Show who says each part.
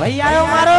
Speaker 1: ભાઈ આવ્યો મારો.